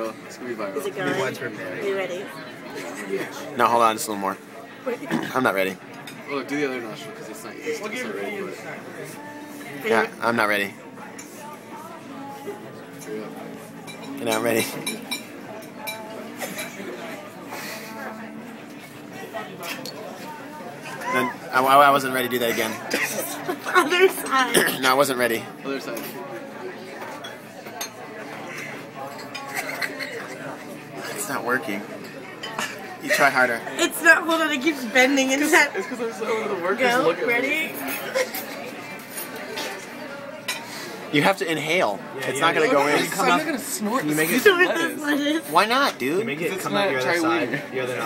viral. It's gonna be viral. Is it going? widespread Are you ready? No, hold on, just a little more. I'm not ready. Oh, look, do the other nostril because it's not. It's, it's not ready. But Yeah, I'm not ready. hurry up. You're not ready. Then I, I wasn't ready to do that again. Other side. no, I wasn't ready. Other side. Not working. You try harder. It's not. Hold on. It keeps bending into that. It's because I'm so the workers Go. look at me. Ready? You have to inhale. it's you not gonna have go in. I'm not gonna snort. You make this it- So is with this lettuce. lettuce. Why not, dude? You Make it come not out your other try side. weed. Your other, your